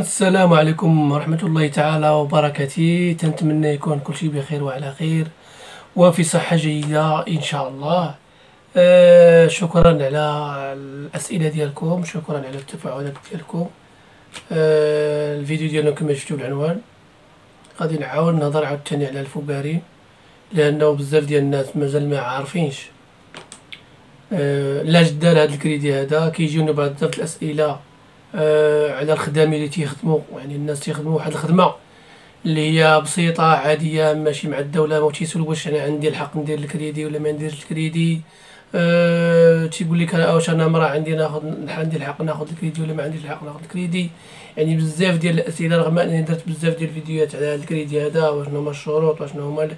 السلام عليكم ورحمة الله تعالى وبركاته. تنتمنى يكون كل شيء بخير وعلى خير وفي صحة جيدة إن شاء الله. آه شكرا على الأسئلة ديالكم شكرا على التفاعلات ديالكم. آه الفيديو ديالنا كما شفتوا العنوان غادي نعاود نهضر عاوتاني على الفوكاري لأنه بزاف ديال الناس مازال ما عارفينش لاش دار هاد الكريدي هذا. كيجيوني بزاف الأسئلة آه على الخدامين اللي تيخدموا يعني الناس تيخدموا واحد الخدمة اللي هي بسيطة عادية ماشي مع الدولة ما تيسول واش أنا عندي الحق ندير الكريدي ولا ما نديرش الكريدي. أه تيقول لك أنا واش أنا مرا عندي ناخذ عندي الحق ناخذ الكريدي ولا ما عنديش الحق ناخذ الكريدي. يعني بزاف ديال الأسئلة رغم أنني درت بزاف ديال الفيديوهات على الكريدي هذا وشنو هما الشروط وشنو هما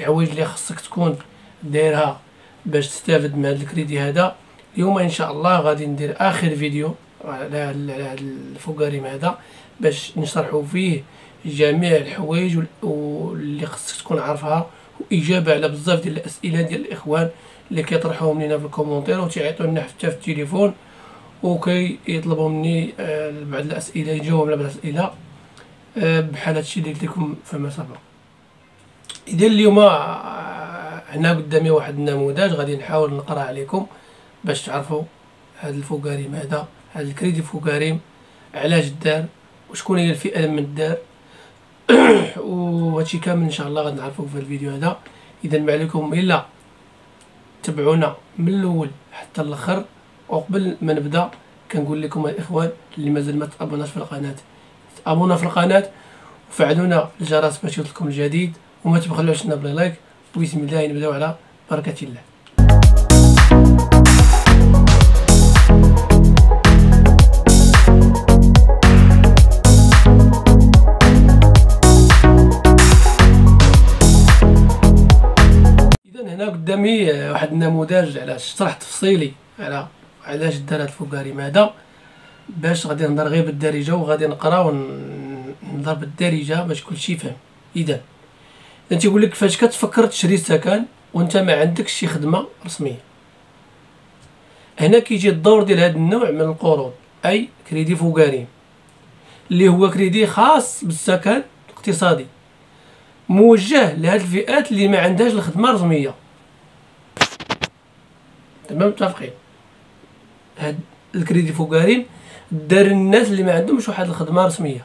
الحوايج اللي خصك تكون دايرها. باش تستافد من هذا الكريدي هذا. اليوم إن شاء الله غادي ندير آخر فيديو على هذا الفوكاريم هذا باش نشرحوا فيه جميع الحوايج واللي خصك تكون عارفها وإجابة على بزاف ديال الأسئلة ديال الإخوان اللي كيطرحوهم لينا في ال commentaire وتيعيطوا حتى في التليفون وكيطلبوا مني آه، بعض الأسئلة يجاوب على بعض الأسئلة. آه، بحال هادشي اللي قلت لكم فيما سبق. اذا اليوم هنا قدامي واحد النموذج غادي نحاول نقرأ عليكم باش تعرفوا هذا الفوكاريم هذا هذا الكريدي فوكاريم علاش دار وشكون هي الفئة من الدار وهادشي كامل إن شاء الله غادي نعرفوه في الفيديو هذا. إذا ما عليكم إلا تبعونا من الأول حتى الأخر وقبل ما نبدأ كنقول لكم الاخوان اللي مازال ما تابوناش في القناة تابونا في القناة وفعلونا الجرس باش يوصلكم الجديد وما تبخلوش لنا بلا لايك وبسم الله نبداو على بركة الله. هنا قدامي واحد النموذج على شرح تفصيلي على علاش دار هاد الفوكاري هذا باش غادي نهضر غير بالدارجة وغادي نقرأ ونهضر بالدارجة باش كلشي يفهم. اذا تيقول لك فاش كتفكر تشري سكن وانت ما عندكش شي خدمة رسمية. هنا كيجي الدور ديال هذا النوع من القروض أي كريدي فوكاري اللي هو كريدي خاص بالسكن الاقتصادي موجه لهاد الفئات اللي ما عندهاش الخدمة الرسمية. تمام؟ متفقين؟ هاد الكريدي فوكارين دار الناس اللي ما عندهمش واحد الخدمة رسمية.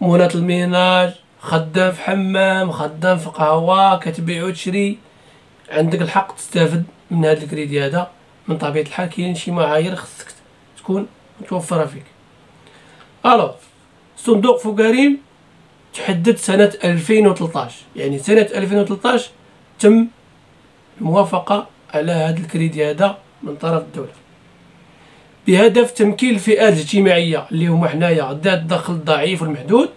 مولات ال ménage خدام في حمام خدام في قهوة كتبيع وتشري. عندك الحق تستافد من هذا الكريدي هذا. من طبيعة الحال كاين شي معايير خصك تكون متوفرة فيك. ألو صندوق فوكاريم تحدد سنة 2013 يعني سنة 2013 تم الموافقة على هذا الكريدي هذا من طرف الدولة. بهدف تمكين الفئات الاجتماعية اللي هما حنايا ذات الدخل الضعيف والمحدود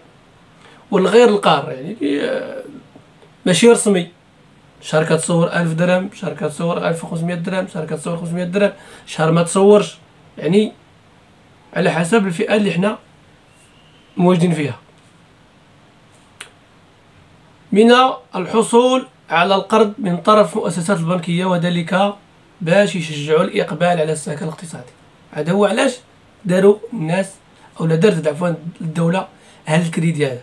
والغير القار يعني ماشي رسمي. شركة تصور ألف درهم شركة تصور ألف وخمسمية درهم شركة تصور خمسمية درهم شهر ما تصورش. يعني على حسب الفئة اللي حنا موجودين فيها. من الحصول على القرض من طرف المؤسسات البنكية وذلك باش يشجعوا الإقبال على السكن الاقتصادي. هذا هو علاش داروا الناس أو دارت عفوا الدولة هذا الكريدي هذا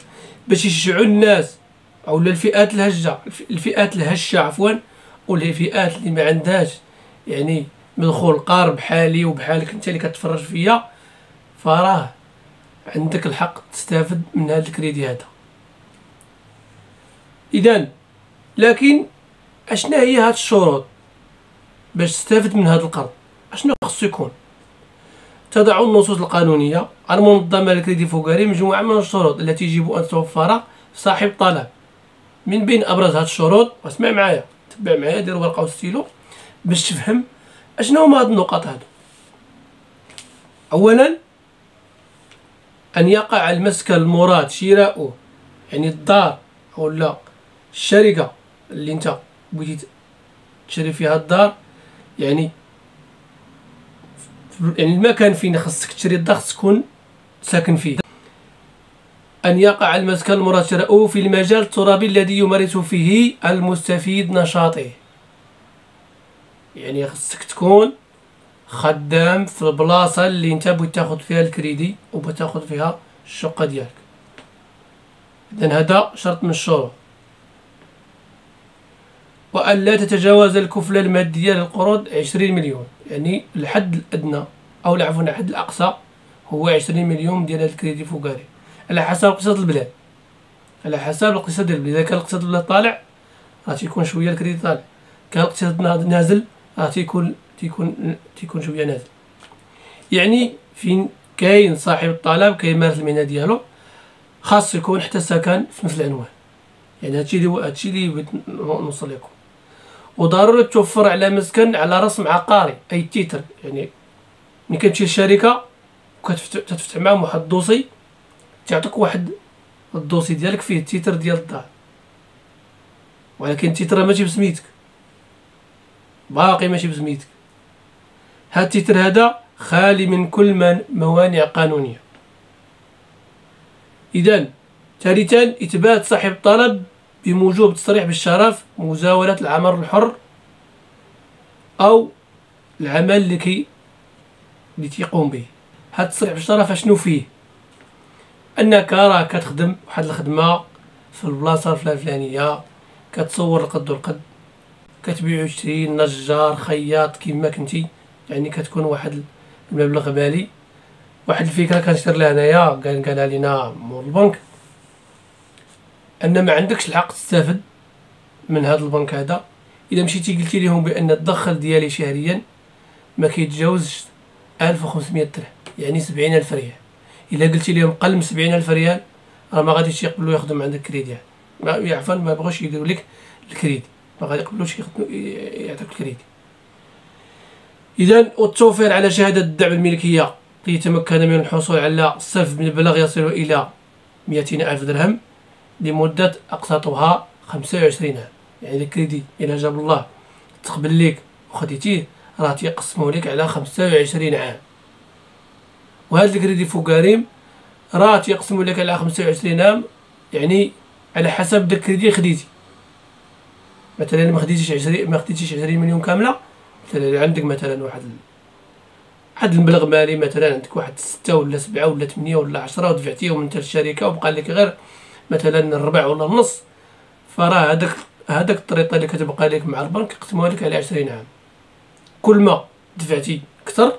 باش يشجعوا الناس أو الفئات الهجة الفئات الهشة عفوا والفئات اللي ما عندهاش يعني مدخول قار بحالي وبحالك أنت اللي كتفرج فيا فراه عندك الحق تستافد من هذا الكريدي هذا. اذا لكن أشنا هي هاد الشروط باش تستافد من هذا القرض؟ اشنو خصو يكون؟ تضع النصوص القانونية المنظمة للكريدي فوكاريم مجموعه من الشروط التي يجب أن توفر صاحب طلب. من بين أبرز هاد الشروط واسمع معايا تبع معايا دير ورقة وستيلو باش تفهم أشنو هما هاد النقاط هادو. اولا أن يقع المسكن المراد شراؤه يعني الدار أو لا الشركة اللي أنت بغيتي تشري فيها الدار يعني يعني المكان فين خصك تشري خصك تكون ساكن فيه. أن يقع المسكن المراد في المجال الترابي الذي يمارس فيه المستفيد نشاطه. يعني خصك تكون خدام في البلاصة اللي أنت بغيت تاخد فيها الكريدي وبتاخد فيها الشقة ديالك. إذن هذا شرط من الشروط. وأن لا تتجاوز الكفلة المادية للقروض عشرين مليون. يعني الحد الأدنى أو عفوا الحد الأقصى هو عشرين مليون ديال الكريدي فوقاري. على حسب اقتصاد البلاد. على حسب الاقتصاد ديال البلاد. إذا كان الاقتصاد البلاد طالع راه تيكون شوية الكريدي طالع. كان الاقتصاد نازل راه تيكون تيكون تيكون شوية نازل. يعني فين كاين صاحب الطلب كيمارس المهنة ديالو خاص يكون حتى سكن في نفس العنوان. يعني هادشي اللي هادشي اللي بغيت نوصل لكم. وضروري توفر على مسكن على رسم عقاري أي تيتر. يعني ملي كتمشي للشركه وكتفتح معاهم واحد الدوسي تعطيك واحد ال dossier ديالك فيه ال titre ديال الدار. ولكن ال titre ماشي بسميتك. باقي ماشي بسميتك. هاد ال titre هذا خالي من كل من موانع قانونية. اذا ثالثا إثبات صاحب الطلب بموجوب تصريح بالشرف مزاولة العمل الحر أو العمل اللي كي اللي تيقوم به. هاد التصريح بالشرف اشنو فيه؟ أنك راه كتخدم واحد الخدمة في البلاصة الفلانية كتصور القد والقد كتبيع وتشري نجار خياط كيما كنتي. يعني كتكون واحد المبلغ مالي واحد الفكرة كنشير لها هنايا قال قالها لينا مول البنك. أن ما عندكش الحق تستافد من هذا البنك هذا. إذا مشيتي قلتي لهم بأن الدخل ديالي شهريا ما كيتجاوزش 1500 درهم يعني 70000 ريال. إلا قلتي لهم قل من 70000 ريال راه ما غاديش يقبلوا ياخذوا من عندك كريدي. عفوا ما بغوش يديروا لك الكريدي. ما غادي يقبلوش يعطيك الكريدي. إذا والتوفير على شهادة الدعم الملكية ليتمكن من الحصول على صرف بمبلغ يصل إلى 200 ألف درهم. لمدة أقساطها خمسة وعشرين. عام يعني الكريدي إلا جاب الله تقبل ليك وخديتيه راه تيقسمو ليك على خمسة وعشرين عام. وهذا الكريدي فوقاريم راه تيقسمو لك على خمسة وعشرين عام يعني على حسب داك الكريدي خديتي. مثلا ما خديتيش عشرين ما خديتيش عشرين مليون كاملة مثلا عندك مثلا واحد واحد المبلغ مالي مثلا عندك واحد ستة ولا سبعة ولا ثمانية ولا عشرة ودفعتيهم انت للشركة وبقى لك غير. مثلا الربع ولا النص فراه هذاك هذاك الطريطه اللي كتبقى لك مع البنك يقسموها لك على 20 عام. كل ما دفعتي أكثر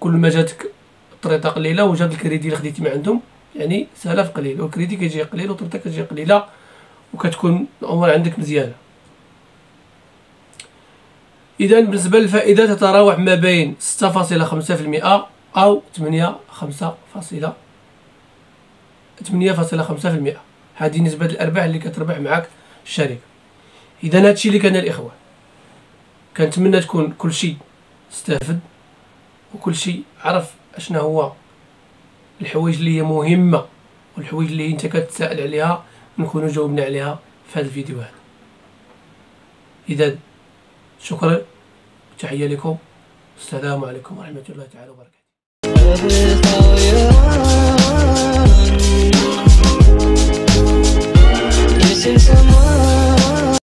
كل ما جاتك الطريطه قليلة وجات الكريدي اللي خديتي من عندهم يعني سلف قليل والكريدي كيجي قليل والطريطه كتجي قليلة وكتكون الأمور عندك مزيانة. اذا بالنسبة للفائدة تتراوح ما بين 6.5% أو 8.5% 8.5% هذه نسبة الأرباح اللي كتربح معك الشركة. إذا هادشي اللي كان الإخوة كنتمنى تكون كل شيء استافد وكل شيء عرف اشنا هو الحوايج اللي هي مهمة والحوايج اللي أنت كتسائل عليها نكونوا جاوبنا عليها في هذا الفيديو هذا. إذا شكرا تحية لكم. السلام عليكم ورحمة الله تعالى وبركاته. Sin amor